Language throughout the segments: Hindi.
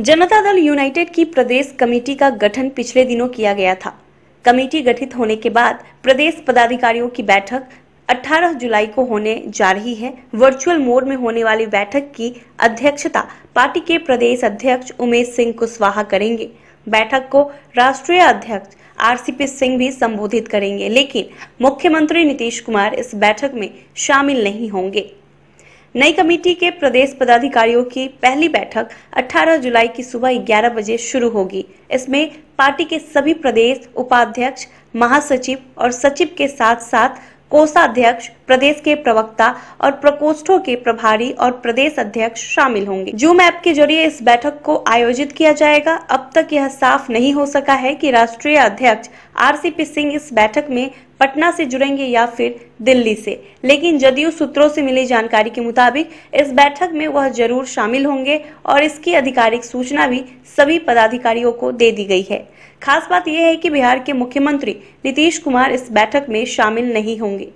जनता दल यूनाइटेड की प्रदेश कमेटी का गठन पिछले दिनों किया गया था। कमेटी गठित होने के बाद प्रदेश पदाधिकारियों की बैठक 18 जुलाई को होने जा रही है। वर्चुअल मोड में होने वाली बैठक की अध्यक्षता पार्टी के प्रदेश अध्यक्ष उमेश सिंह कुशवाहा करेंगे। बैठक को राष्ट्रीय अध्यक्ष आरसीपी सिंह भी संबोधित करेंगे, लेकिन मुख्यमंत्री नीतीश कुमार इस बैठक में शामिल नहीं होंगे। नई कमेटी के प्रदेश पदाधिकारियों की पहली बैठक 18 जुलाई की सुबह 11 बजे शुरू होगी। इसमें पार्टी के सभी प्रदेश उपाध्यक्ष, महासचिव और सचिव के साथ साथ कोषाध्यक्ष प्रदेश के प्रवक्ता और प्रकोष्ठों के प्रभारी और प्रदेश अध्यक्ष शामिल होंगे। जूम ऐप के ज़रिए इस बैठक को आयोजित किया जाएगा। अब तक यह साफ़ नहीं हो सका है कि राष्ट्रीय अध्यक्ष आरसीपी सिंह इस बैठक में पटना से जुड़ेंगे या फिर दिल्ली से। लेकिन जदयू सूत्रों से मिली जानकारी के मुताबिक इस बैठक में वह ज़रूर शामिल होंगे और इसकी आधिकारिक सूचना भी सभी पदाधिकारियों को दे दी गई है। खास बात यह है कि बिहार के मुख्यमंत्री नीतीश कुमार इस बैठक में शामिल नहीं होंगे।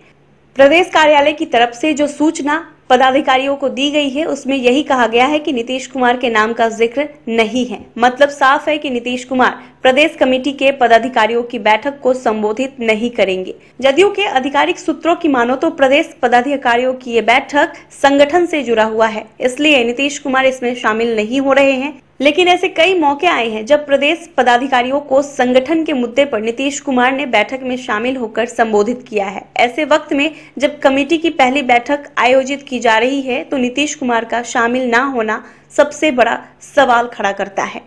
प्रदेश कार्यालय की तरफ़ से जो सूचना पदाधिकारियों को दी गई है, उसमें यही कहा गया है कि नीतीश कुमार के नाम का ज़िक्र नहीं है। मतलब साफ़ है कि नीतीश कुमार प्रदेश कमेटी के पदाधिकारियों की बैठक को संबोधित नहीं करेंगे। जदयू के आधिकारिक सूत्रों की मानो तो प्रदेश पदाधिकारियों की ये बैठक संगठन से जुड़ा हुआ है, इसलिए नीतीश कुमार इसमें शामिल नहीं हो रहे हैं। लेकिन ऐसे कई मौके आए हैं जब प्रदेश पदाधिकारियों को संगठन के मुद्दे पर नीतीश कुमार ने बैठक में शामिल होकर संबोधित किया है। ऐसे वक्त में जब कमेटी की पहली बैठक आयोजित की जा रही है तो नीतीश कुमार का शामिल ना होना सबसे बड़ा सवाल खड़ा करता है।